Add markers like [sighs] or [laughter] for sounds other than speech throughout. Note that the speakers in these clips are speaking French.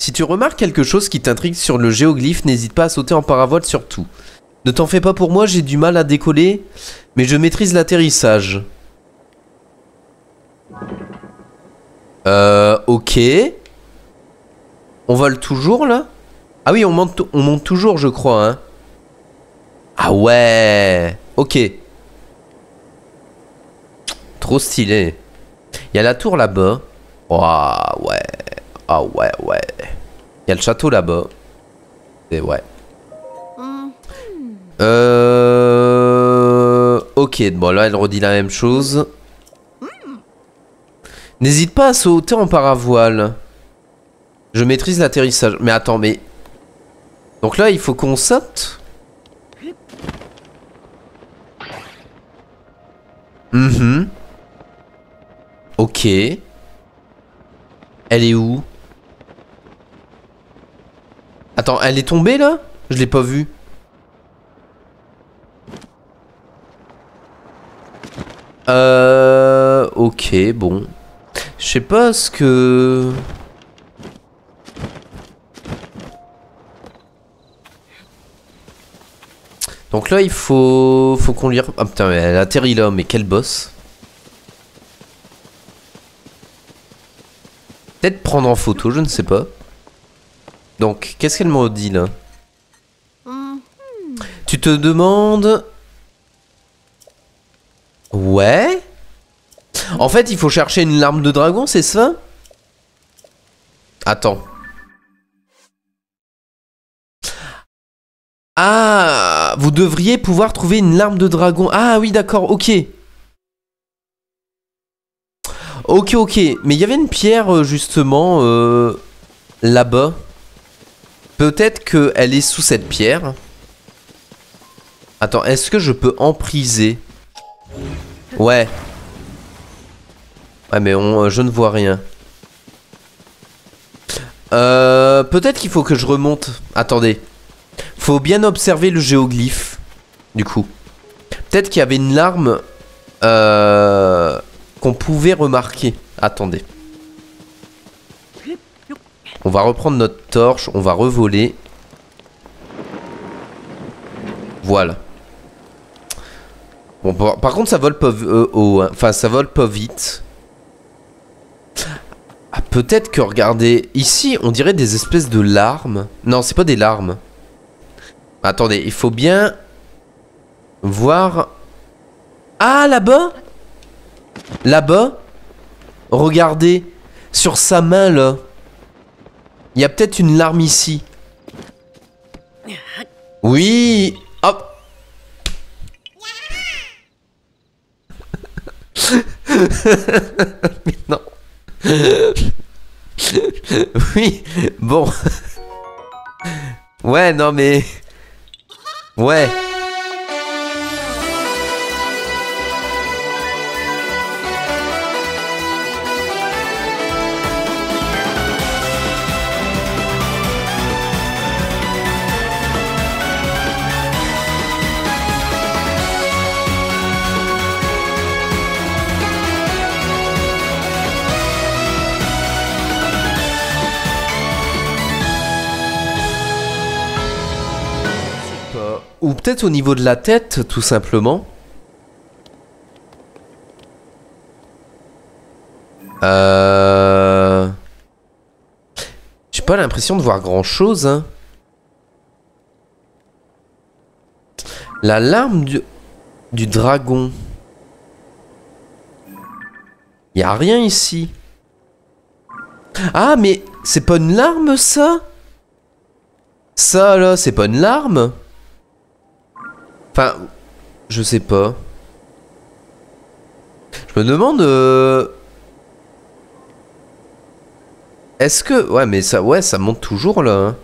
Si tu remarques quelque chose qui t'intrigue sur le géoglyphe, n'hésite pas à sauter en paravoile surtout. Ne t'en fais pas pour moi, j'ai du mal à décoller, mais je maîtrise l'atterrissage. Euh, ok. On vole toujours là? Ah oui, on monte, on monte toujours, je crois. Hein. Ah ouais. Ok. Trop stylé. Il y a la tour là-bas. Waouh, ouais. Ah ouais, ouais. Il y a le château là-bas. Et ouais. Euh... Ok, bon là elle redit la même chose. N'hésite pas à sauter en paravoile. Je maîtrise l'atterrissage. Mais attends, mais... Donc là, il faut qu'on saute? Mhm. Ok. Elle est où? Attends, elle est tombée là? Je l'ai pas vue. Euh... Ok, bon. Je sais pas ce que... Donc là, il faut, faut qu'on lui... Ah putain, elle atterrit là, mais quel boss Peut-être prendre en photo, je ne sais pas. Donc, qu'est-ce qu'elle m'a dit là Tu te demandes... Ouais En fait, il faut chercher une larme de dragon, c'est ça Attends. Ah, vous devriez pouvoir trouver une larme de dragon. Ah oui, d'accord, ok. Ok, ok. Mais il y avait une pierre, euh, justement, euh, là-bas. Peut-être qu'elle est sous cette pierre. Attends, est-ce que je peux empriser? Ouais. Ouais, mais euh, je ne vois rien. Euh, Peut-être qu'il faut que je remonte. Attendez. Faut bien observer le géoglyphe. Du coup. Peut-être qu'il y avait une larme euh, qu'on pouvait remarquer. Attendez. On va reprendre notre torche. On va revoler. Voilà. Bon, par, contre, ça vole pas, euh, hein. enfin, ça vole pas vite. Ah, peut-être que, regardez, ici, on dirait des espèces de larmes. Non, c'est pas des larmes. Attendez, il faut bien voir... Ah, là-bas? Là-bas? Regardez, sur sa main, là. Il y a peut-être une larme ici. Oui. Hop. [laughs] Non. [laughs] Oui Bon. [laughs] Ouais, non mais... Ouais au niveau de la tête, tout simplement. Euh... J'ai pas l'impression de voir grand chose. Hein. La larme du, du dragon. Y a rien ici. Ah, mais c'est pas une larme, ça? Ça, là, c'est pas une larme? Enfin, je sais pas. Je me demande... euh, Est-ce que... Ouais, mais ça, ouais, ça monte toujours, là. hein.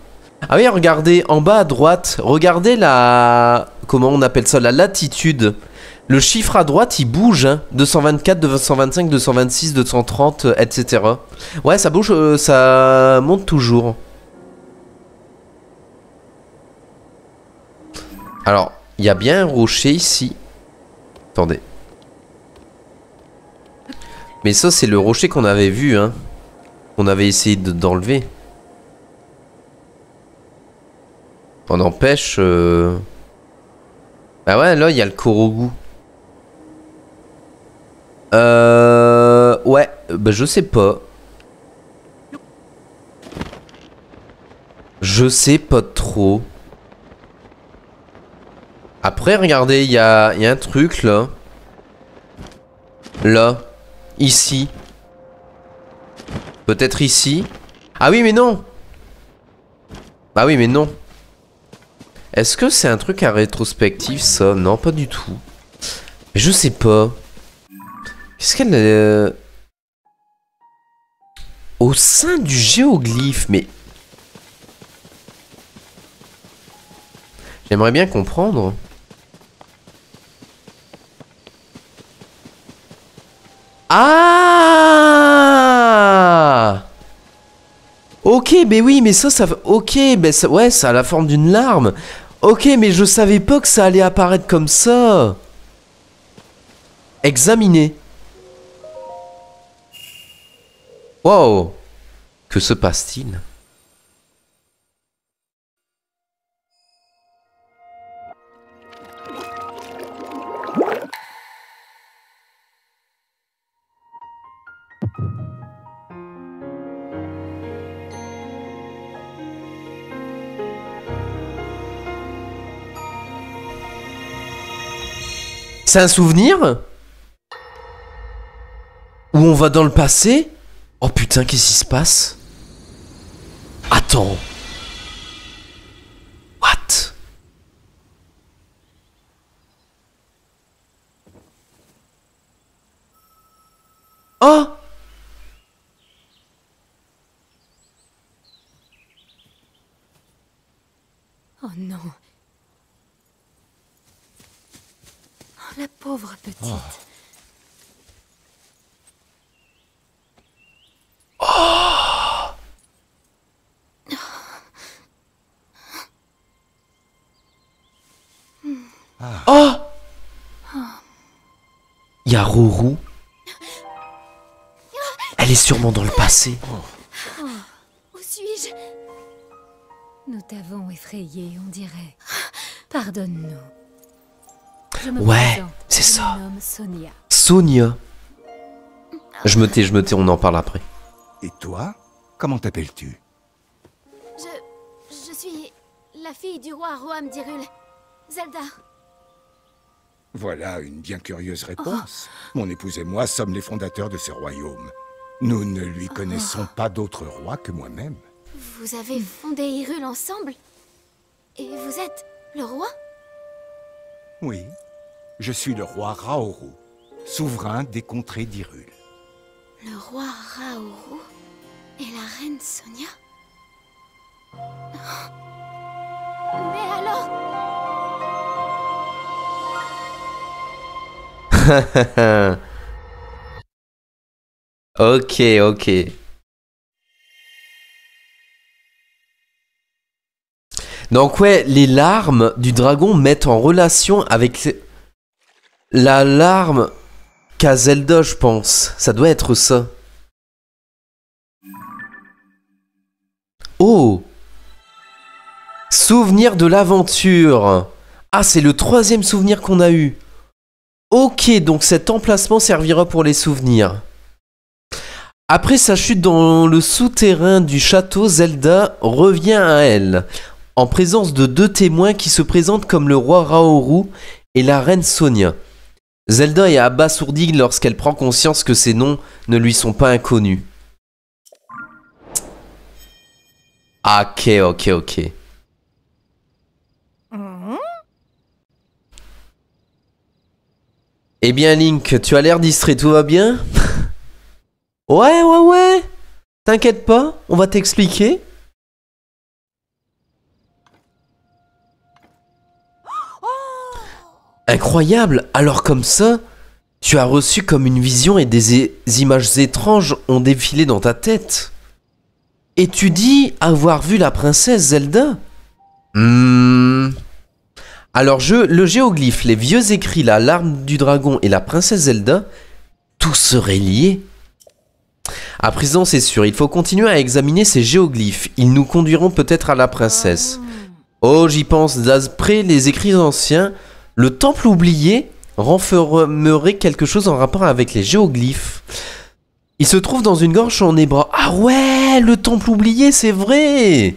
Ah oui, regardez, en bas à droite, regardez la... Comment on appelle ça La latitude. Le chiffre à droite, il bouge. Hein. 224, 225, 226, 230, euh, etc. Ouais, ça bouge, euh, ça monte toujours. Alors, il y a bien un rocher ici. Attendez. Mais ça, c'est le rocher qu'on avait vu, hein. On avait essayé de- d'enlever. On empêche... Euh... Bah ouais, là, il y a le Korogu. Euh... Ouais, bah je sais pas. Je sais pas trop. Après, regardez, il y a, un truc là. Là. Ici. Peut-être ici. Ah oui, mais non Bah oui, mais non. Est-ce que c'est un truc à rétrospective, ça? Non, pas du tout. Je sais pas. Qu'est-ce qu'elle... Euh, au sein du géoglyphe, mais... J'aimerais bien comprendre. Ah Ok, mais oui, mais ça, ça... Ok, mais ça... Ouais, ça a la forme d'une larme. Ok, mais je savais pas que ça allait apparaître comme ça. Examiner. Wow Que se passe-t-il? C'est un souvenir Où on va dans le passé Oh putain, qu'est-ce qui se passe? Attends. What? Oh Oh non. La pauvre petite. Oh. Oh Il y a Rourou. Elle est sûrement dans le passé. Oh, où suis-je? Nous t'avons effrayé, on dirait. Pardonne-nous. Ouais, c'est ça. Sonia. Sonia. Je me tais, je me tais, on en parle après. Et toi Comment t'appelles-tu? Je... Je suis la fille du roi Roam d'Irul. Zelda. Voilà une bien curieuse réponse. Mon épouse et moi sommes les fondateurs de ce royaume. Nous ne lui connaissons pas d'autre roi que moi-même. Vous avez fondé Hyrule ensemble? Et vous êtes le roi? Oui. Je suis le roi Raoru, souverain des contrées d'Hyrule. Le roi Raoru et la reine Sonia? Mais alors? [laughs] Ok, ok. Donc ouais, les larmes du dragon mettent en relation avec la larme qu'a Zelda, je pense. Ça doit être ça. Oh Souvenir de l'aventure. Ah, c'est le troisième souvenir qu'on a eu. Ok, donc cet emplacement servira pour les souvenirs. Après sa chute dans le souterrain du château, Zelda revient à elle, en présence de deux témoins qui se présentent comme le roi Raoru et la reine Sonia. Zelda est abasourdie lorsqu'elle prend conscience que ces noms ne lui sont pas inconnus. Ok, ok, ok. Eh bien Link, tu as l'air distrait, tout va bien? [laughs] Ouais, ouais, ouais T'inquiète pas, on va t'expliquer. Incroyable Alors comme ça, tu as reçu comme une vision et des images étranges ont défilé dans ta tête. Et tu dis avoir vu la princesse Zelda Hmm... Alors, je, le géoglyphe, les vieux écrits, la larme du dragon et la princesse Zelda, tout serait lié. À présent, c'est sûr, il faut continuer à examiner ces géoglyphes. Ils nous conduiront peut-être à la princesse. Oh, j'y pense. D'après les écrits anciens, le temple oublié renfermerait quelque chose en rapport avec les géoglyphes. Il se trouve dans une gorge en hébreu. Ah ouais, le temple oublié, c'est vrai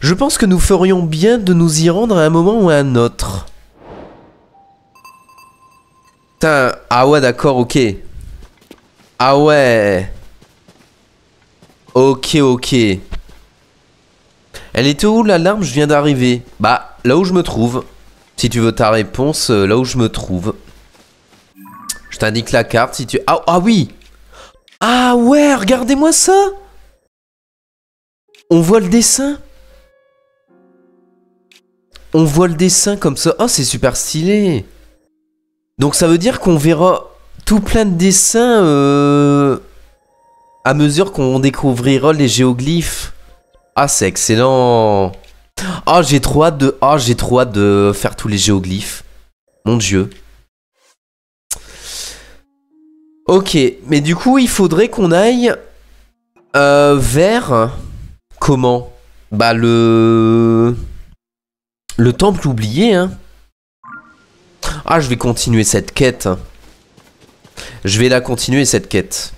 Je pense que nous ferions bien de nous y rendre à un moment ou à un autre. Putain, ah ouais, d'accord, ok. Ah ouais. Ok, ok. Elle était où l'alarme Je viens d'arriver. Bah, là où je me trouve. Si tu veux ta réponse, euh, là où je me trouve. Je t'indique la carte si tu... Ah, ah oui Ah ouais, regardez-moi ça On voit le dessin On voit le dessin comme ça. Oh, c'est super stylé Donc ça veut dire qu'on verra tout plein de dessins euh, à mesure qu'on découvrira les géoglyphes. Ah, c'est excellent Oh, j'ai trop hâte de... Oh, j'ai trop hâte de faire tous les géoglyphes. Mon dieu. Ok, mais du coup, il faudrait qu'on aille euh, vers... Comment? Bah, le... Le temple oublié, hein. Ah, je vais continuer cette quête. Je vais la continuer, cette quête.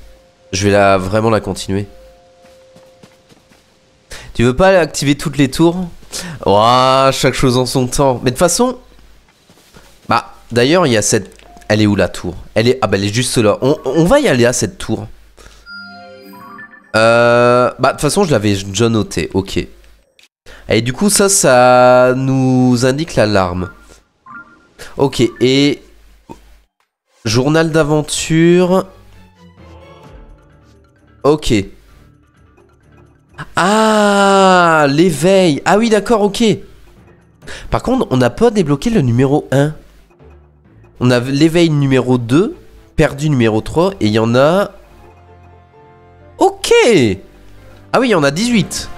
Je vais la vraiment la continuer. Tu veux pas activer toutes les tours? Ouah, chaque chose en son temps. Mais de toute façon... Bah, d'ailleurs, il y a cette... Elle est où la tour? Elle est... Ah bah elle est juste là. On, va y aller à cette tour. Euh... Bah, de toute façon, je l'avais déjà noté. Ok. Et du coup, ça, ça nous indique l'alarme. Ok, et... Journal d'aventure... Ok. Ah, l'éveil. Ah oui, d'accord, ok. Par contre, on n'a pas débloqué le numéro 1. On a l'éveil numéro 2, perdu numéro 3, et il y en a... Ok Ah oui, il y en a 18.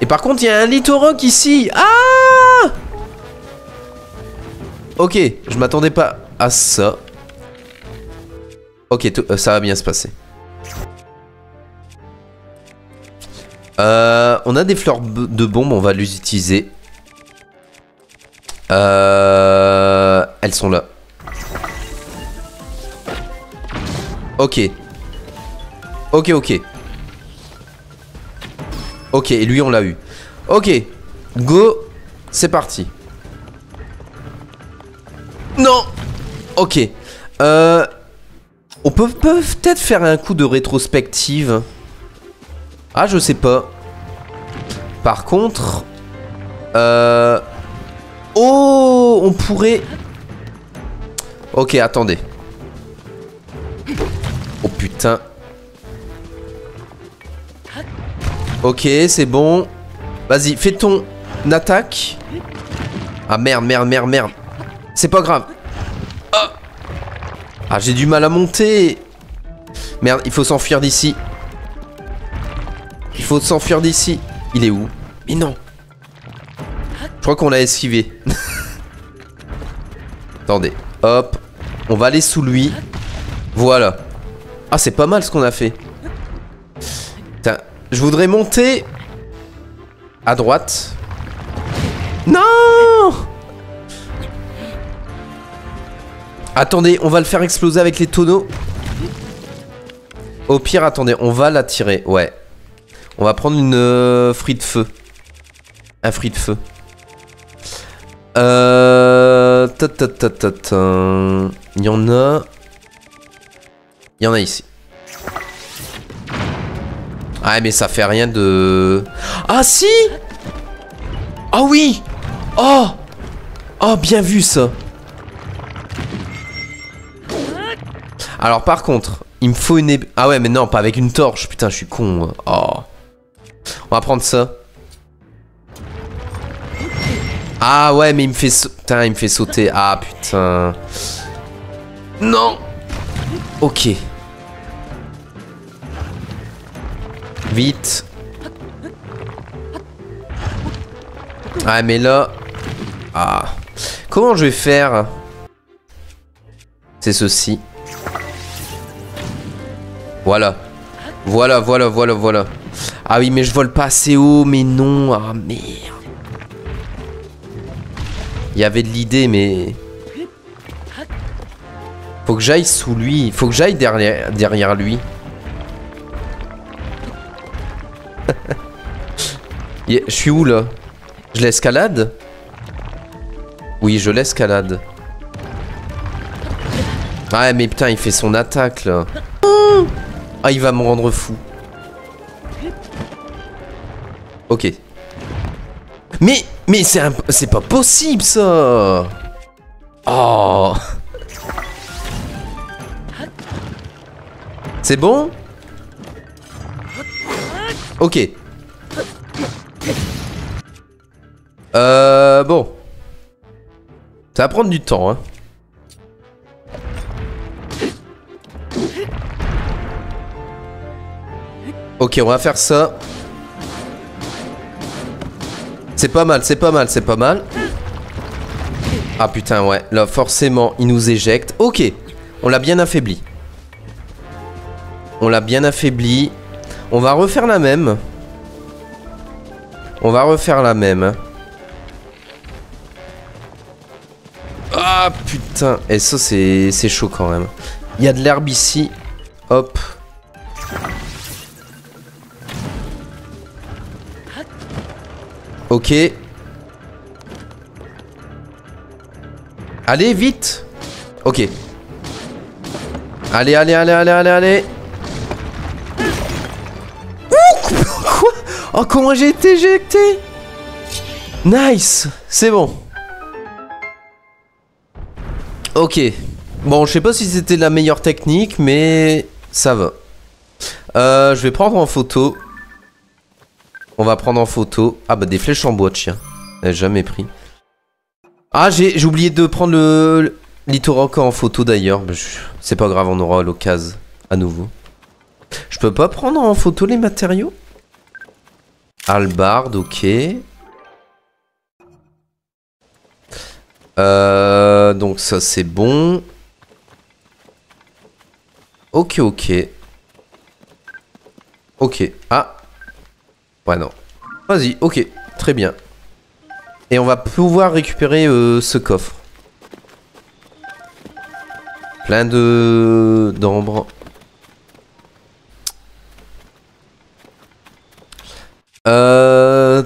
Et par contre, il y a un Litoroc ici. Ah Ok, je m'attendais pas à ça. Ok, euh, ça va bien se passer. Euh, on a des fleurs de bombe, on va les utiliser. Euh, elles sont là. Ok. Ok, ok. Ok, et lui on l'a eu. Ok, go, c'est parti. Non Ok. Euh, on peut peut-être faire un coup de rétrospective. Ah, je sais pas. Par contre... Euh... Oh On pourrait... Ok, attendez. Oh putain. Ok, c'est bon. Vas-y, fais ton attaque. Ah merde, merde, merde, merde. C'est pas grave. Ah, ah j'ai du mal à monter. Merde, il faut s'enfuir d'ici. Il faut s'enfuir d'ici. Il est où? Mais non. Je crois qu'on l'a esquivé. [laughs] Attendez. Hop. On va aller sous lui. Voilà. Ah, c'est pas mal ce qu'on a fait. Putain. Je voudrais monter à droite. Non Attendez, on va le faire exploser avec les tonneaux. Au pire, attendez, on va l'attirer. Ouais. On va prendre une euh, fruit de feu. Un fruit de feu. Euh... Ta, ta, ta, ta. Il y en a... Il y en a ici. Ah mais ça fait rien de... Ah si Ah oui Oh Oh bien vu ça Alors par contre, il me faut une... Ah ouais mais non, pas avec une torche. Putain, je suis con. Oh. On va prendre ça. Ah ouais, mais il me fait... Putain, il me fait sauter. Ah putain. Non Ok. Vite. Ah mais là... Ah. Comment je vais faire? C'est ceci. Voilà. Voilà, voilà, voilà, voilà. Ah oui, mais je vole pas assez haut, mais non. Ah merde. Il y avait de l'idée, mais... Faut que j'aille sous lui. Faut que j'aille derrière, lui. [laughs] Je suis où là? Je l'escalade? Oui, je l'escalade. Ah mais putain, il fait son attaque là. Ah, il va me rendre fou. Ok. Mais, mais c'est c'est pas possible ça. Oh. C'est bon? Ok. Euh, bon. Ça va prendre du temps, hein. Ok, on va faire ça. C'est pas mal, c'est pas mal, c'est pas mal. Ah putain, ouais. Là, forcément, il nous éjecte. Ok, on l'a bien affaibli. On l'a bien affaibli. On va refaire la même. On va refaire la même. Ah putain. Et ça c'est chaud quand même. Il y a de l'herbe ici. Hop. Ok. Allez, vite Ok. Allez, allez, allez, allez, allez, allez [laughs] Quoi Oh, comment j'ai été Nice C'est bon. Ok. Bon, je sais pas si c'était la meilleure technique, mais ça va. Euh, je vais prendre en photo. On va prendre en photo. Ah bah des flèches en bois, tiens. jamais pris. Ah, j'ai oublié de prendre le Litoroc en photo d'ailleurs. C'est pas grave, on aura l'occasion à nouveau. Je peux pas prendre en photo les matériaux? Albard, ok. Euh, donc ça c'est bon. Ok, ok. Ok. Ah. Ouais, non. Vas-y, ok. Très bien. Et on va pouvoir récupérer euh, ce coffre. Plein de d'ambre. Euh...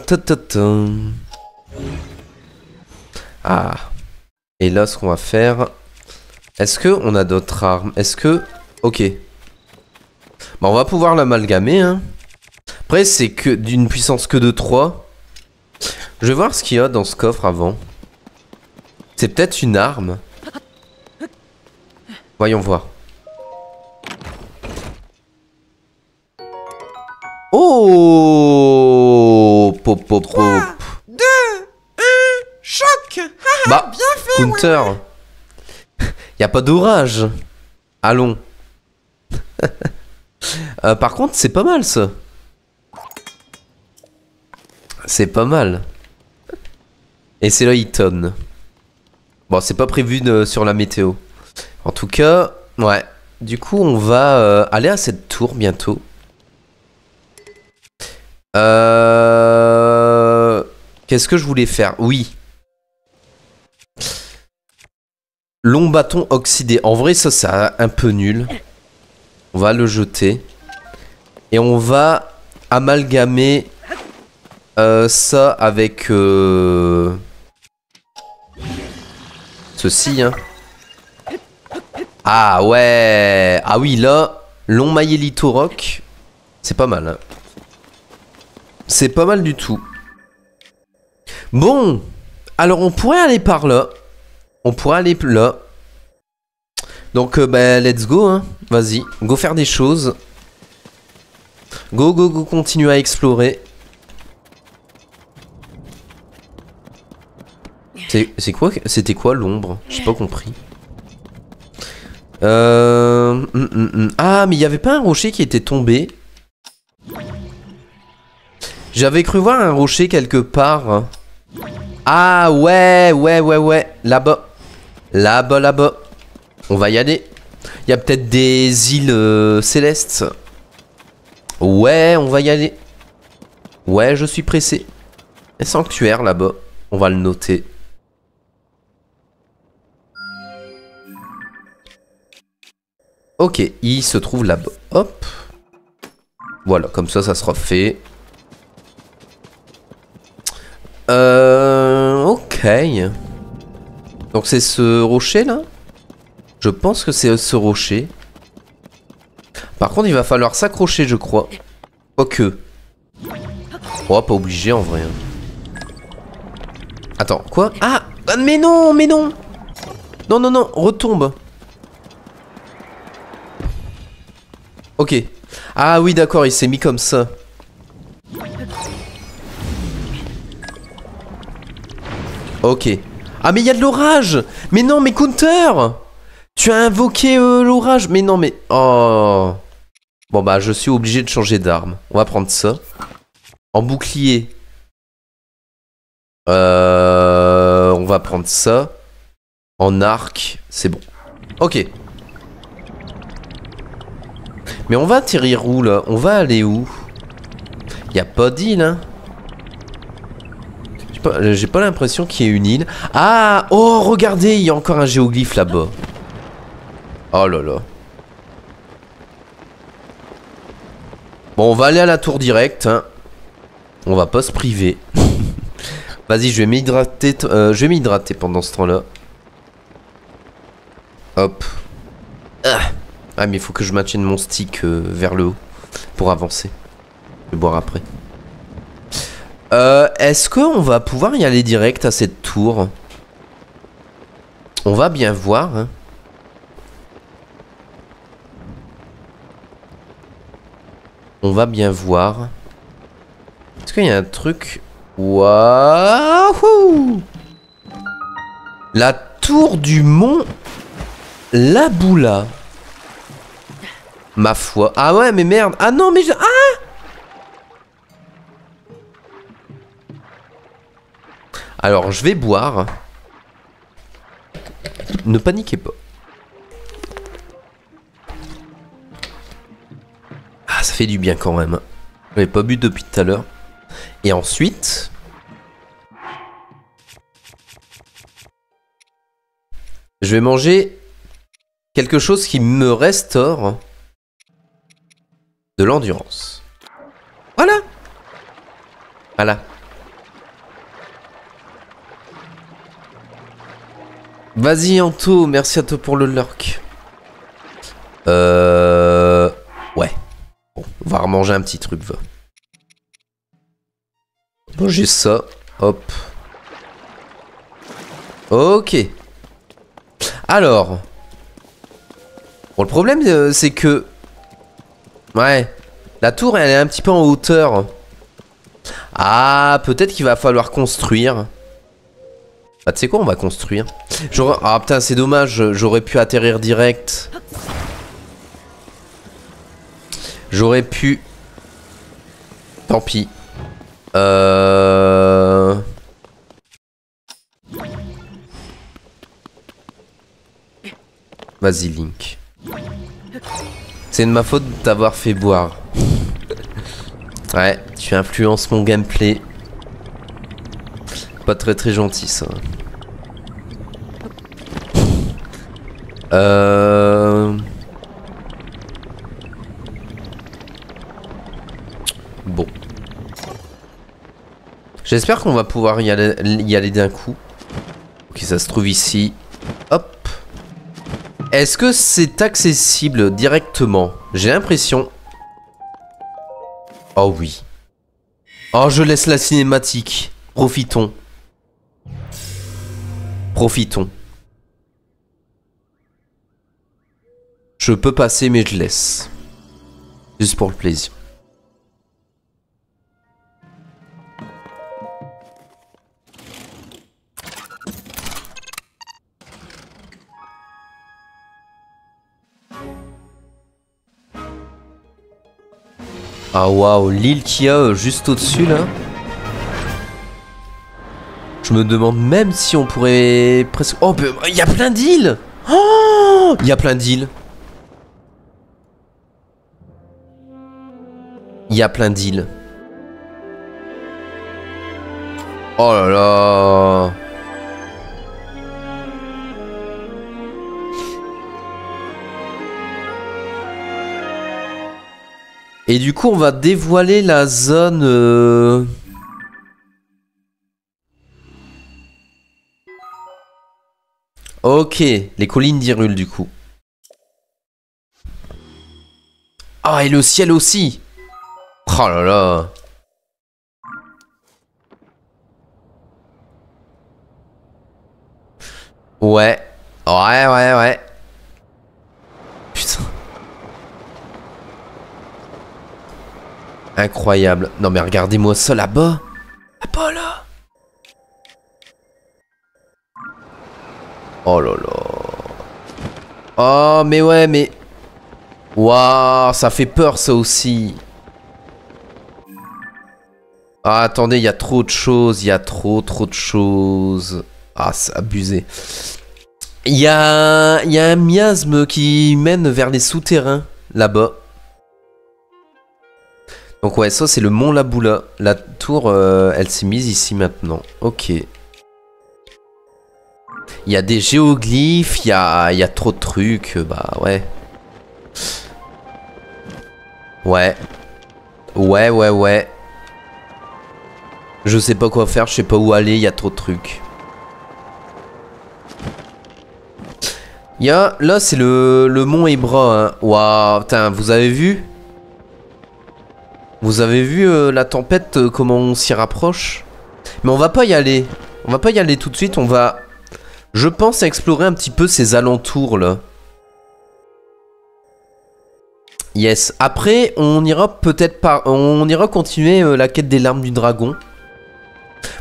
Ah. Et là, ce qu'on va faire... Est-ce que on a d'autres armes? Est-ce que... Ok. Bon, on va pouvoir l'amalgamer, hein. Après, c'est que d'une puissance que de 3. Je vais voir ce qu'il y a dans ce coffre avant. C'est peut-être une arme. Voyons voir. Oh Pop pop pop 2 1 choc Bah, bien fait Counter [laughs] Y a pas d'orage Allons [laughs] euh, Par contre, c'est pas mal ça C'est pas mal Et c'est là, il tonne. Bon, c'est pas prévu sur la météo. En tout cas, ouais. Du coup, on va euh, aller à cette tour bientôt. Euh... Qu'est-ce que je voulais faire? Oui. Long bâton oxydé. En vrai, ça, c'est un peu nul. On va le jeter. Et on va amalgamer euh, ça avec... Euh... Ceci, hein. Ah ouais Ah oui, là, long maillet rock, c'est pas mal. Hein. C'est pas mal du tout. Bon, alors on pourrait aller par là. On pourrait aller là. Donc, euh, bah, let's go, hein. Vas-y, go faire des choses. Go, go, go, continue à explorer. C'est quoi C'était quoi l'ombre? J'ai pas compris. Euh... Hum, hum, hum. Ah, mais il y avait pas un rocher qui était tombé? J'avais cru voir un rocher quelque part. Ah ouais, ouais, ouais, ouais. Là-bas. Là-bas, là-bas. On va y aller. Il y a peut-être des îles euh, célestes. Ouais, on va y aller. Ouais, je suis pressé. Sanctuaire là-bas. On va le noter. Ok, il se trouve là-bas. Hop. Voilà, comme ça, ça sera fait. Euh... Ok. Donc c'est ce rocher là? Je pense que c'est ce rocher. Par contre, il va falloir s'accrocher, je crois. Quoique. Oh, pas obligé en vrai. hein. Attends, quoi? Ah, ah Mais non, mais non Non, non, non, retombe. Ok. Ah oui, d'accord, il s'est mis comme ça. Ok. Ah mais il y a de l'orage Mais non, mais Counter Tu as invoqué euh, l'orage Mais non, mais... Oh Bon bah, je suis obligé de changer d'arme. On va prendre ça. En bouclier. Euh, on va prendre ça. En arc, c'est bon. Ok. Mais on va atterrir où là On va aller où Y a pas d'île hein J'ai pas, j'ai pas l'impression qu'il y ait une île. Ah Oh regardez, il y a encore un géoglyphe là-bas. Oh là là. Bon, on va aller à la tour directe. Hein. On va pas se priver. [laughs] Vas-y, je vais m'hydrater. euh, je vais m'hydrater pendant ce temps-là. Hop. Ah. Ah, mais il faut que je maintienne mon stick euh, vers le haut pour avancer. Je vais boire après. Euh, Est-ce qu'on va pouvoir y aller direct à cette tour? On va bien voir. hein. On va bien voir. Est-ce qu'il y a un truc? Waouh La tour du mont Laboula. Ma foi. Ah ouais, mais merde. Ah non, mais je... Ah Alors, je vais boire. Ne paniquez pas. Ah, ça fait du bien quand même. J'avais pas bu depuis tout à l'heure. Et ensuite... Je vais manger quelque chose qui me restaure de l'endurance. Voilà. Voilà. Vas-y Anto, merci à toi pour le lurk. Euh... Ouais. Bon, on va remanger un petit truc, va. Manger ça. Hop. Ok. Alors. Bon, le problème, euh, c'est que... Ouais. La tour, elle est un petit peu en hauteur. Ah, peut-être qu'il va falloir construire. Bah, tu sais quoi, on va construire. Ah, putain, c'est dommage. J'aurais pu atterrir direct. J'aurais pu... Tant pis. Euh... Vas-y, Link. C'est de ma faute de t'avoir fait boire. ouais, tu influences mon gameplay. Pas très très gentil ça. Euh... Bon. J'espère qu'on va pouvoir y aller, y aller d'un coup. Ok, ça se trouve ici. Hop. Est-ce que c'est accessible directement? J'ai l'impression. Oh oui. Oh, je laisse la cinématique. Profitons. Profitons. Je peux passer, mais je laisse. Juste pour le plaisir. Ah waouh, l'île qu'il y a euh, juste au-dessus là. Je me demande même si on pourrait presque... Oh, il y a plein d'îles Oh Il y a plein d'îles. Il y a plein d'îles. Oh là là Et du coup, on va dévoiler la zone... euh, Ok, les collines d'Irul du coup. Ah, et le ciel aussi Oh là là Ouais. Ouais, ouais, ouais. Putain. Incroyable. Non mais regardez-moi ça là-bas. Là-bas là. Oh là là. Oh mais ouais mais... Waouh, ça fait peur ça aussi. Ah attendez, il y a trop de choses, il y a trop trop de choses. Ah c'est abusé. Il y a, il y a un miasme qui mène vers les souterrains là-bas. Donc ouais, ça c'est le mont Laboula. La tour, euh, elle s'est mise ici maintenant. Ok. Il y a des géoglyphes, il y a, y a trop de trucs. euh, Bah ouais. Ouais. Ouais, ouais, ouais. Je sais pas quoi faire, je sais pas où aller, il y a trop de trucs. Il y a... Là, c'est le, le mont Ebra. Hein. Waouh, putain, vous avez vu? Vous avez vu euh, la tempête, euh, comment on s'y rapproche? Mais on va pas y aller. On va pas y aller tout de suite, on va... Je pense explorer un petit peu ces alentours, là. Yes. Après, on ira peut-être pas... On ira continuer euh, la quête des larmes du dragon.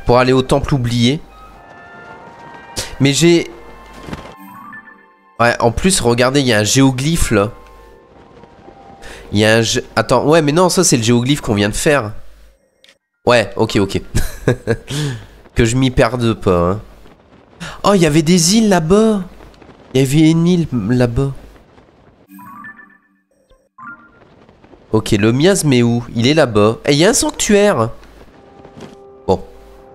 Pour aller au temple oublié. Mais j'ai... Ouais, en plus, regardez, il y a un géoglyphe là. Il y a un... gé- Attends, ouais, mais non, ça c'est le géoglyphe qu'on vient de faire. Ouais, ok, ok. [laughs] que je m'y perde pas. hein. Oh, il y avait des îles là-bas. Il y avait une île là-bas. Ok, le miasme est où? Il est là-bas. Et il y a un sanctuaire. Bon,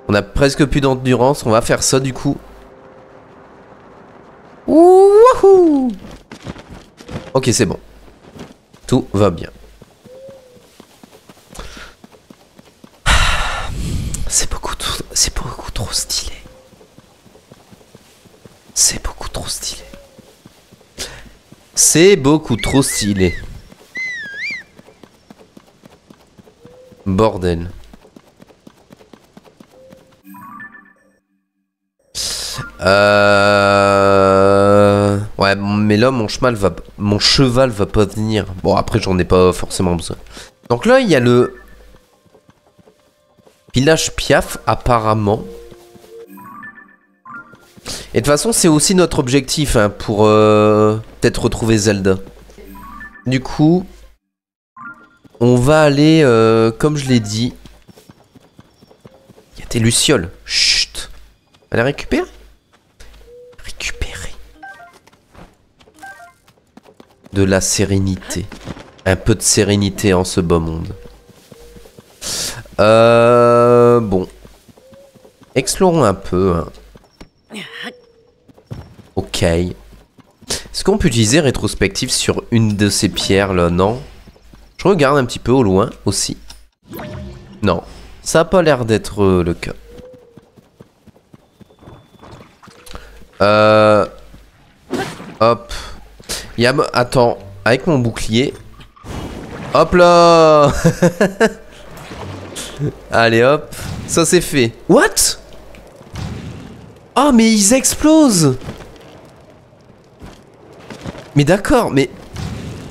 on a presque plus d'endurance. On va faire ça du coup. Wouhou Ok, c'est bon. Tout va bien. [sighs] C'est beaucoup, trop- c'est beaucoup trop stylé. C'est beaucoup trop stylé. C'est beaucoup trop stylé. Bordel. Euh... Ouais, mais là, mon cheval va, mon cheval va pas venir. Bon, après, j'en ai pas forcément besoin. Donc là, il y a le village Piaf, apparemment. Et de toute façon, c'est aussi notre objectif hein, pour euh, peut-être retrouver Zelda. Du coup, on va aller, euh, comme je l'ai dit. Il y a des lucioles. Chut. Va les récupérer? De la sérénité. Un peu de sérénité en ce beau monde. Euh, bon. Explorons un peu. hein. Ok. Est-ce qu'on peut utiliser rétrospective sur une de ces pierres là? Non. Je regarde un petit peu au loin aussi. Non. Ça a pas l'air d'être le cas. Euh... Hop. Il y a... Attends. Avec mon bouclier. Hop là [laughs] Allez hop. Ça c'est fait. What? Oh mais ils explosent Mais d'accord, mais...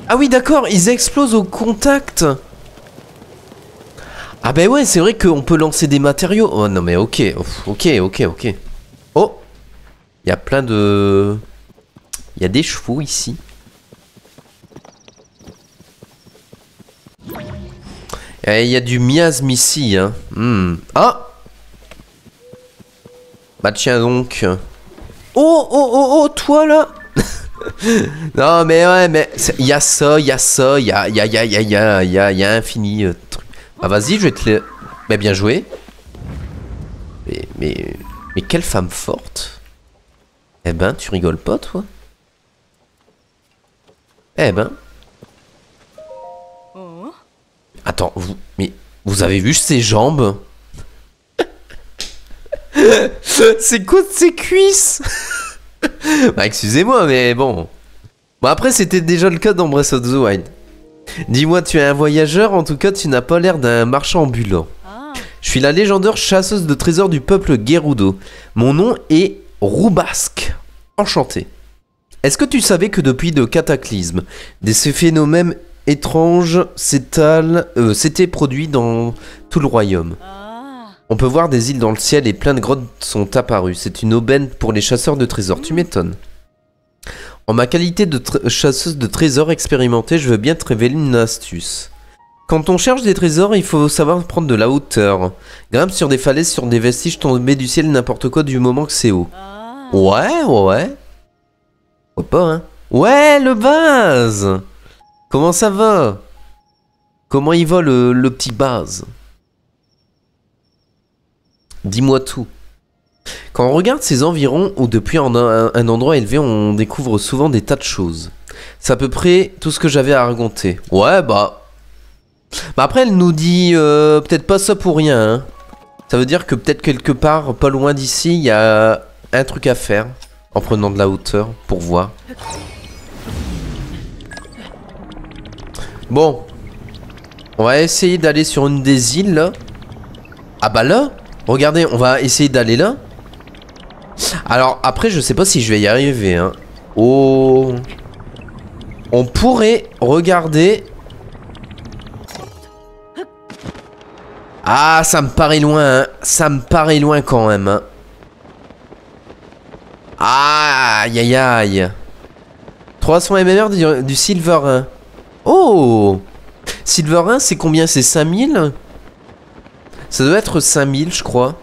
Ah oui d'accord, ils explosent au contact Ah bah ouais, c'est vrai qu'on peut lancer des matériaux. Oh non mais ok, ok, ok, ok. Oh Il y a plein de... Il y a des chevaux ici. Et il y a du miasme ici, hein. Hmm. Ah Bah tiens donc. Oh, oh, oh, oh, toi là Non mais ouais, mais il y a ça, il y a ça, il y a, y a, y a, y a, y a, y a, y a infini euh, truc. Ah vas-y, je vais te le... Bah bien joué. Mais, mais, mais quelle femme forte. Eh ben, tu rigoles pas, toi Eh ben. Attends, vous, mais vous avez vu ses jambes [laughs] C'est quoi de ses cuisses [laughs] Bah excusez-moi, mais bon. Bon après c'était déjà le cas dans Breath of the Wild. Dis-moi, tu es un voyageur, en tout cas tu n'as pas l'air d'un marchand ambulant. Je suis la légendaire chasseuse de trésors du peuple Gerudo. Mon nom est Roubasque. Enchanté. Est-ce que tu savais que depuis le cataclysme, des phénomènes étranges s'étalent- euh, produits dans tout le royaume On peut voir des îles dans le ciel et plein de grottes sont apparues. C'est une aubaine pour les chasseurs de trésors, tu m'étonnes. En ma qualité de chasseuse de trésors expérimentée, je veux bien te révéler une astuce. Quand on cherche des trésors, il faut savoir prendre de la hauteur. Grimpe sur des falaises, sur des vestiges tombés du ciel, n'importe quoi du moment que c'est haut. Ouais, ouais. Pourquoi pas, hein Ouais, le base Comment ça va? Comment il va le, petit base Dis-moi tout. Quand on regarde ces environs ou depuis un, un- un endroit élevé, on découvre souvent des tas de choses. C'est à peu près tout ce que j'avais à raconter. Ouais, bah. Bah après, elle nous dit euh, peut-être pas ça pour rien. hein. Ça veut dire que peut-être quelque part, pas loin d'ici, il y a un truc à faire en prenant de la hauteur pour voir. Bon. On va essayer d'aller sur une des îles là. Ah bah là Regardez, on va essayer d'aller là. Alors après, je sais pas si je vais y arriver. Hein. Oh. On pourrait regarder. Ah, ça me paraît loin. hein. Ça me paraît loin quand même. hein. Aïe aïe aïe. 300 MMR du, du Silver 1. Oh Silver 1, c'est combien? C'est 5000 Ça doit être 5000, je crois.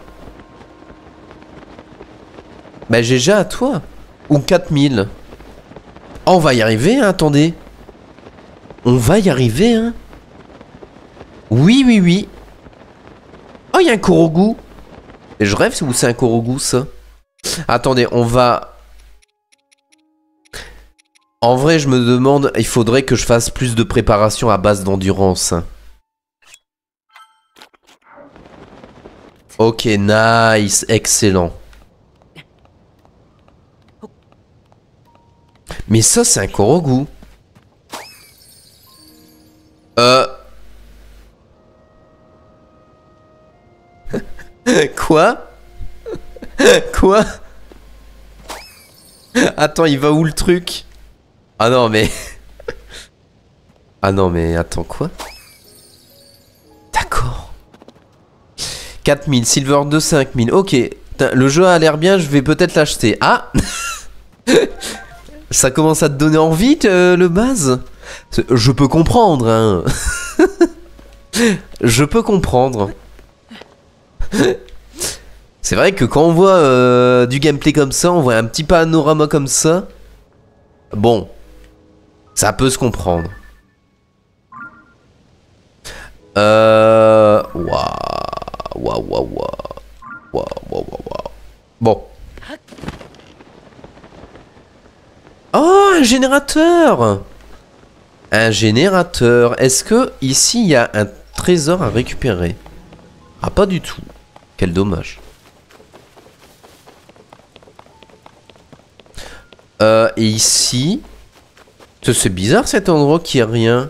Bah, j'ai déjà à toi. Ou 4000. Oh, on va y arriver, hein, attendez. On va y arriver, hein. Oui, oui, oui. Oh, il y a un Korogu. Et je rêve ou c'est un Korogu, ça? Attendez, on va... En vrai, je me demande, il faudrait que je fasse plus de préparation à base d'endurance. Ok, nice, excellent. Mais ça, c'est un Korogu. Euh... [laughs] Quoi? [laughs] Quoi? Attends, il va où le truc? Ah non, mais... [laughs] ah non, mais attends, quoi? D'accord. 4000, Silver 2, 5000. Ok, le jeu a l'air bien, je vais peut-être l'acheter. Ah [laughs] Ça commence à te donner envie, le base Je peux comprendre, hein. [laughs] je peux comprendre. C'est vrai que quand on voit euh, du gameplay comme ça, on voit un petit panorama comme ça. Bon, ça peut se comprendre. Euh. Waouh, waouh, waouh, waouh, waouh, waouh. Bon. Oh, un générateur Un générateur. Est-ce que ici il y a un trésor à récupérer? Ah, pas du tout. Quel dommage. Euh, et ici... C'est bizarre cet endroit qui a rien.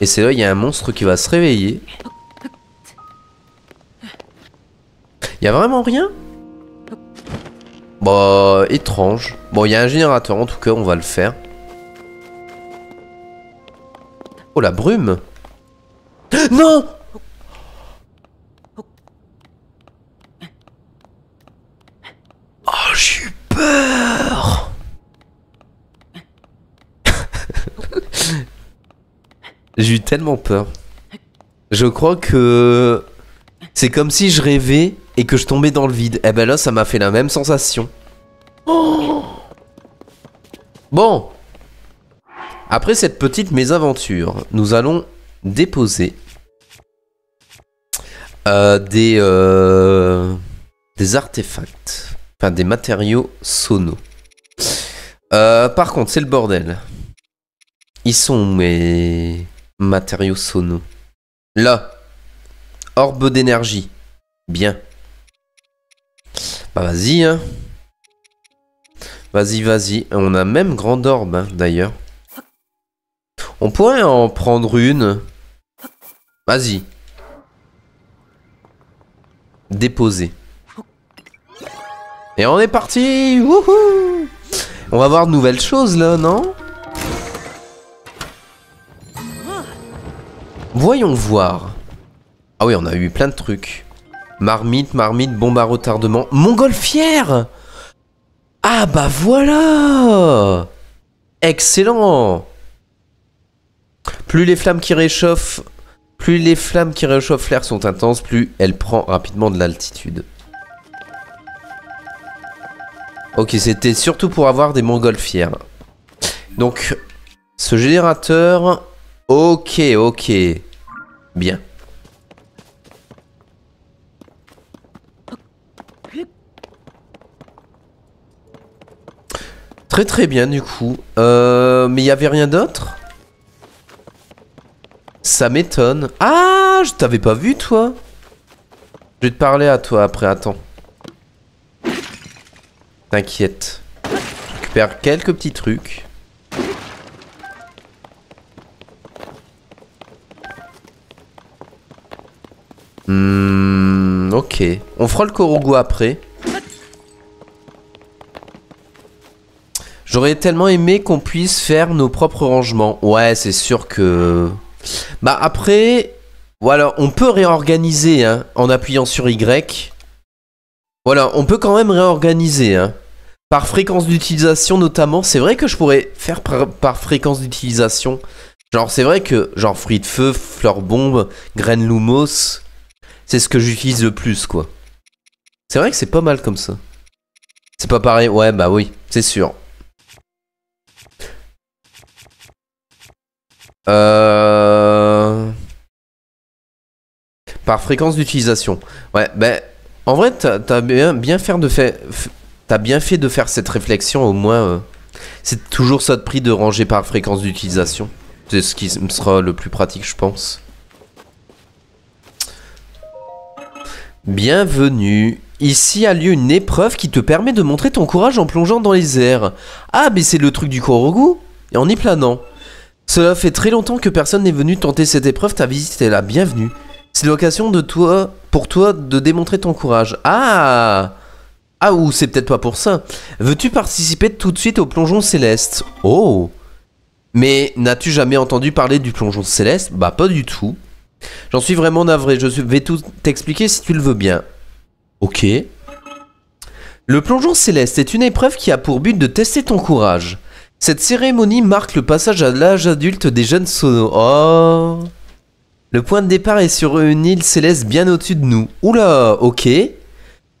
Et c'est là, il y a un monstre qui va se réveiller. Il y a vraiment rien? Bah, étrange. Bon, il y a un générateur, en tout cas, on va le faire. Oh, la brume Non Oh, j'ai eu peur J'ai eu tellement peur. Je crois que c'est comme si je rêvais et que je tombais dans le vide. Eh ben là, ça m'a fait la même sensation. Bon. Après cette petite mésaventure, nous allons déposer euh, des, euh, des artefacts. Enfin, des matériaux sonaux. Euh, par contre, c'est le bordel. Ils sont mes matériaux sonaux Là. Orbe d'énergie. Bien. Bah vas-y, hein. Vas-y, vas-y. On a même grande orbe, hein, d'ailleurs. On pourrait en prendre une. Vas-y. Déposer. Et on est parti Wouhou On va voir de nouvelles choses là, non? Voyons voir. Ah oui, on a eu plein de trucs. Marmite, marmite, bombe à retardement. Montgolfière Ah bah voilà Excellent Plus les flammes qui réchauffent... Plus les flammes qui réchauffent l'air sont intenses, plus elle prend rapidement de l'altitude. Ok, c'était surtout pour avoir des montgolfières. Donc, ce générateur... Ok, ok. Bien. Très très bien du coup. Euh, mais il y avait rien d'autre? Ça m'étonne. Ah, je t'avais pas vu toi Je vais te parler à toi après, attends. T'inquiète. Je récupère quelques petits trucs. Hmm, ok. On fera le Korogu après. J'aurais tellement aimé qu'on puisse faire nos propres rangements. Ouais, c'est sûr que... Bah après... Voilà, on peut réorganiser hein, en appuyant sur Y. Voilà, on peut quand même réorganiser. Hein. Par fréquence d'utilisation notamment. C'est vrai que je pourrais faire par, fréquence d'utilisation. Genre, c'est vrai que, genre, fruits de feu, fleurs bombe, graines lumos, c'est ce que j'utilise le plus, quoi. C'est vrai que c'est pas mal comme ça. C'est pas pareil, ouais, bah oui, c'est sûr. Euh... Par fréquence d'utilisation. Ouais, ben, en vrai, t'as bien, fait de faire, as bien fait de faire cette réflexion, au moins. Euh, c'est toujours ça de prix de ranger par fréquence d'utilisation. C'est ce qui me sera le plus pratique, je pense. Bienvenue. Ici a lieu une épreuve qui te permet de montrer ton courage en plongeant dans les airs. Ah, mais c'est le truc du Korogu Et en y planant. Cela fait très longtemps que personne n'est venu tenter cette épreuve, ta visite est la bienvenue. C'est l'occasion de toi, pour toi de démontrer ton courage. Ah Ah ou c'est peut-être pas pour ça. Veux-tu participer tout de suite au plongeon céleste? Oh Mais n'as-tu jamais entendu parler du plongeon céleste? Bah pas du tout. J'en suis vraiment navré, je vais tout t'expliquer si tu le veux bien. Ok. Le plongeon céleste est une épreuve qui a pour but de tester ton courage. Cette cérémonie marque le passage à l'âge adulte des jeunes sonos. Oh Le point de départ est sur une île céleste bien au-dessus de nous. Oula, ok.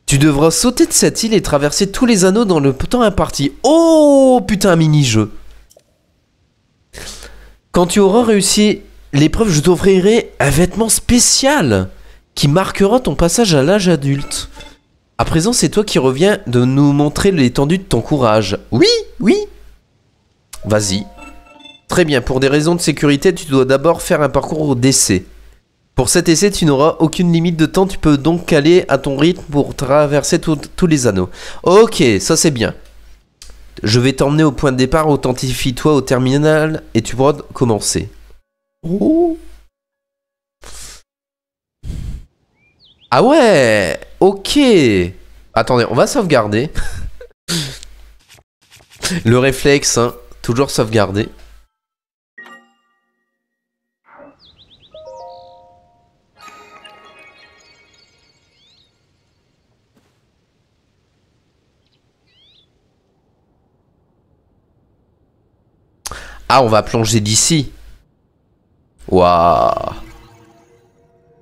Tu devras sauter de cette île et traverser tous les anneaux dans le temps imparti. Oh putain, mini-jeu. Quand tu auras réussi l'épreuve, je t'offrirai un vêtement spécial qui marquera ton passage à l'âge adulte. À présent, c'est toi qui reviens de nous montrer l'étendue de ton courage. Oui, oui, Vas-y. Très bien, pour des raisons de sécurité, tu dois d'abord faire un parcours d'essai. Pour cet essai, tu n'auras aucune limite de temps, tu peux donc caler à ton rythme pour traverser tous les anneaux. Ok, ça c'est bien. Je vais t'emmener au point de départ, authentifie-toi au terminal et tu pourras commencer. Ah ouais Ok Attendez, on va sauvegarder. [laughs] Le réflexe, hein. Toujours sauvegarder. Ah, on va plonger d'ici. Waouh.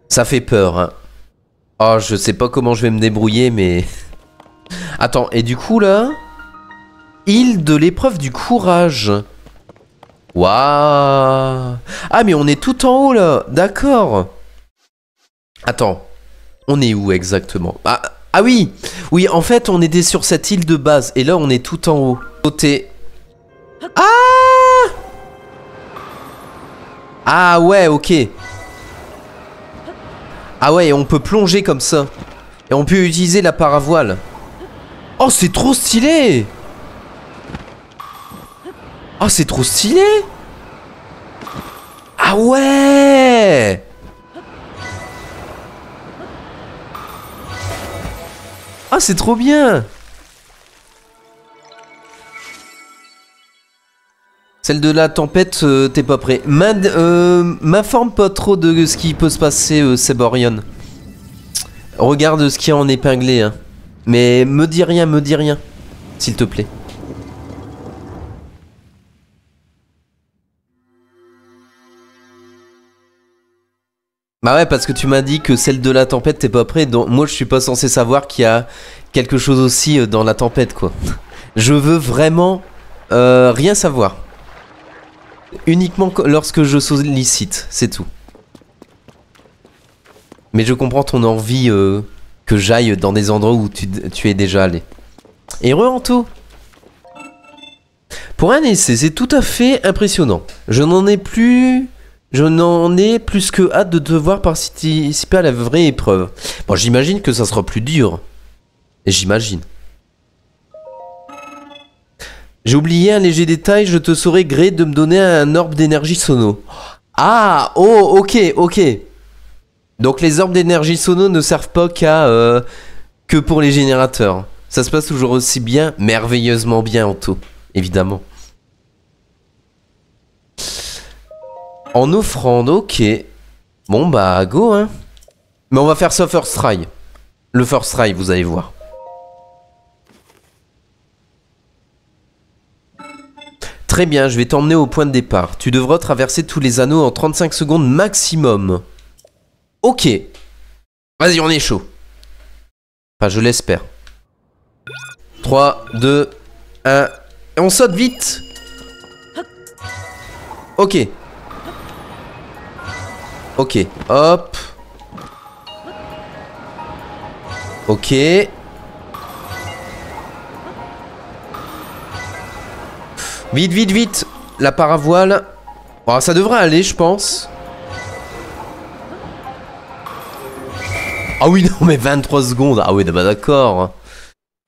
Ça fait peur. Oh, je sais pas comment je vais me débrouiller, mais... [laughs] Attends, et du coup, là... Île de l'épreuve du courage. Waouh Ah mais on est tout en haut là D'accord Attends. On est où exactement? Ah, ah oui Oui en fait on était sur cette île de base et là on est tout en haut. Côté. Ah Ah ouais ok. Ah ouais, on peut plonger comme ça. Et on peut utiliser la paravoile. Oh, c'est trop stylé Oh, c'est trop stylé Ah ouais Ah, c'est trop bien Celle de la tempête, euh, t'es pas prêt. Euh, M'informe pas trop de ce qui peut se passer, euh, Seborion. Regarde ce qu'il y a en épinglé, hein. Mais me dis rien, me dis rien. S'il te plaît. Bah ouais, parce que tu m'as dit que celle de la tempête, t'es pas prêt. Donc moi, je suis pas censé savoir qu'il y a quelque chose aussi dans la tempête, quoi. Je veux vraiment rien savoir. Uniquement lorsque je sollicite, c'est tout. Mais je comprends ton envie euh, que j'aille dans des endroits où tu, es déjà allé. Heureux en tout Pour un essai, c'est tout à fait impressionnant. Je n'en ai plus... Je n'en ai plus que hâte de devoir participer à la vraie épreuve. Bon, j'imagine que ça sera plus dur. J'imagine. J'ai oublié un léger détail, je te saurais gré de me donner un orbe d'énergie sono. Ah, oh, ok, ok. Donc les orbes d'énergie sono ne servent pas qu'à euh, que pour les générateurs. Ça se passe toujours aussi bien, merveilleusement bien en tout, évidemment. En offrande, ok. Bon bah go hein. Mais on va faire ça first try. Le first try, vous allez voir. Très bien, je vais t'emmener au point de départ. Tu devras traverser tous les anneaux en 35 secondes maximum. Ok. Vas-y, on est chaud. Enfin, je l'espère. 3, 2, 1. Et on saute vite. Ok. Ok, hop. Ok. Vite, vite, vite. La paravoile. Bon, ça devrait aller, je pense. Ah oui, [laughs] non, mais 23 secondes. Ah oui, bah d'accord.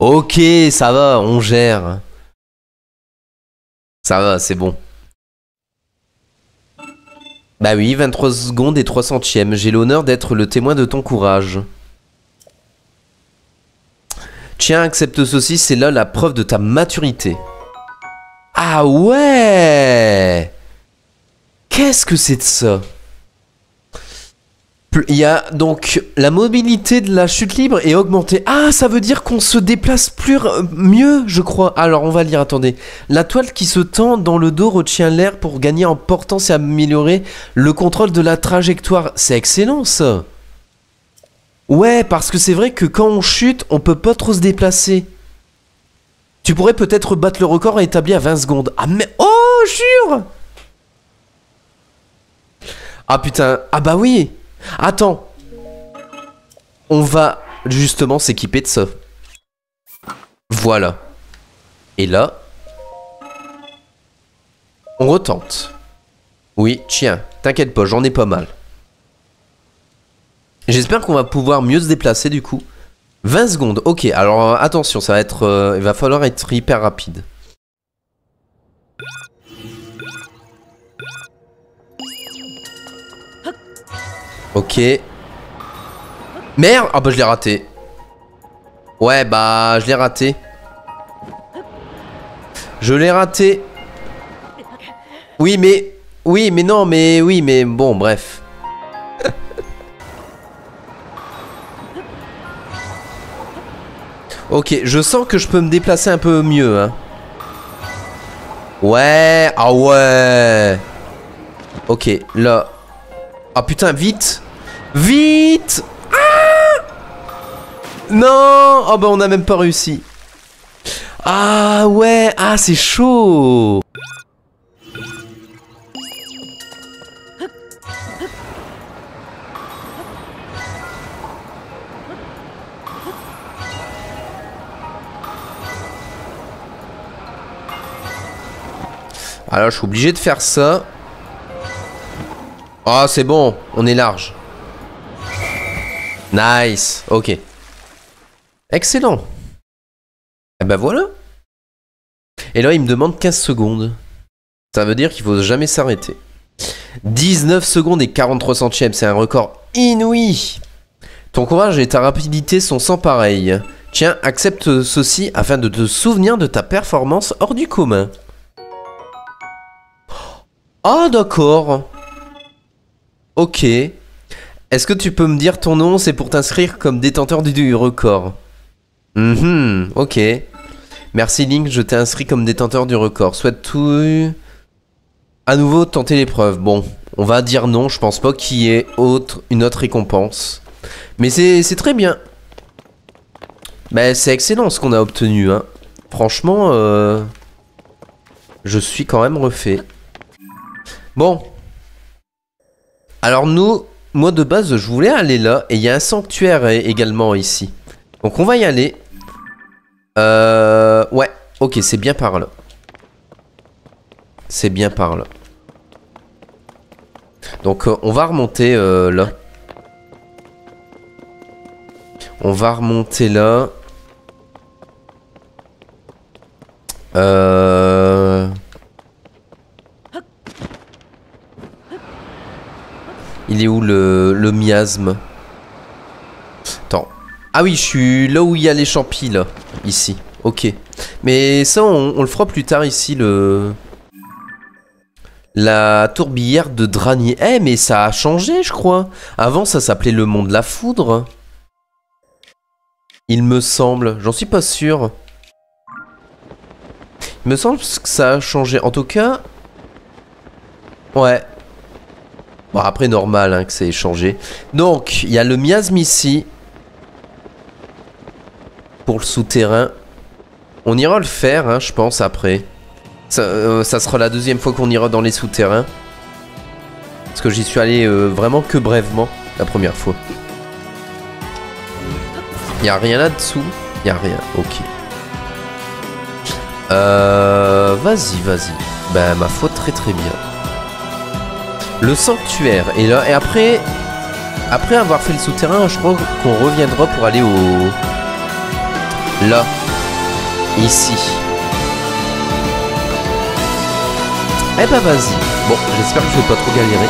Ok, ça va, on gère. Ça va, c'est bon. Bah oui, 23 secondes et 3 centièmes. J'ai l'honneur d'être le témoin de ton courage. Tiens, accepte ceci, c'est là la preuve de ta maturité. Ah ouais Qu'est-ce que c'est de ça? Il y a donc la mobilité de la chute libre est augmentée. Ah, ça veut dire qu'on se déplace plus r- mieux, je crois. Alors, on va lire, attendez. La toile qui se tend dans le dos retient l'air pour gagner en portance et améliorer le contrôle de la trajectoire. C'est excellent, ça. Ouais, parce que c'est vrai que quand on chute, on peut pas trop se déplacer. Tu pourrais peut-être battre le record établi à 20 secondes. Ah mais... Oh, jure Ah putain. Ah bah oui. Attends. On va justement s'équiper de ça. Voilà. Et là... On retente. Oui, tiens, t'inquiète pas, j'en ai pas mal. J'espère qu'on va pouvoir mieux se déplacer du coup. 20 secondes, ok, alors euh, attention, ça va être... euh, il va falloir être hyper rapide. Ok. Merde Ah bah je l'ai raté. Ouais bah je l'ai raté. Je l'ai raté. Oui mais... Oui mais non mais... Oui mais bon bref. Ok, je sens que je peux me déplacer un peu mieux. Hein. Ouais, ah ouais. Ok, là. Ah putain, vite. Vite Ah Non Oh bah on a même pas réussi. Ah ouais, ah c'est chaud. Alors je suis obligé de faire ça. Ah c'est bon, on est large. Nice, ok. Excellent. Et ben voilà. Et là, il me demande 15 secondes. Ça veut dire qu'il faut jamais s'arrêter. 19 secondes et 43 centièmes, c'est un record inouï. Ton courage et ta rapidité sont sans pareil. Tiens, accepte ceci afin de te souvenir de ta performance hors du commun. Ah d'accord. Ok. Est-ce que tu peux me dire ton nom? C'est pour t'inscrire comme détenteur du, record. Mhm, ok. Merci Link, je t'ai inscrit comme détenteur du record. Souhaites-tu à nouveau tenter l'épreuve? Bon, on va dire non, je pense pas qu'il y ait autre, une autre récompense. Mais c'est très bien. Ben, c'est excellent ce qu'on a obtenu. Hein. Franchement, euh, je suis quand même refait. Bon. Alors nous, moi de base, je voulais aller là. Et il y a un sanctuaire é- également ici. Donc on va y aller. Euh, ouais, ok, c'est bien par là. C'est bien par là. Donc euh, on va remonter euh, là. On va remonter là. Euh... Il est où le, le miasme Attends. Ah oui, je suis là où il y a les champis, là. Ici. Ok. Mais ça, on, le fera plus tard ici, le... La tourbière de Dranier. Eh, mais ça a changé, je crois. Avant, ça s'appelait le mont de la foudre. Il me semble. J'en suis pas sûr. Il me semble que ça a changé. En tout cas... Ouais. Bon, après, normal hein, que ça ait changé. Donc, il y a le miasme ici. Pour le souterrain. On ira le faire, hein, je pense, après. Ça, euh, ça sera la deuxième fois qu'on ira dans les souterrains. Parce que j'y suis allé euh, vraiment que brèvement la première fois. Y a rien là-dessous? Y a rien, ok. Euh, vas-y, vas-y. Ben, ma foi, très très bien. Le sanctuaire est là. Et après, après avoir fait le souterrain, je crois qu'on reviendra pour aller au... Là. Ici. Eh ben vas-y. Bon, j'espère que je vais pas trop galérer.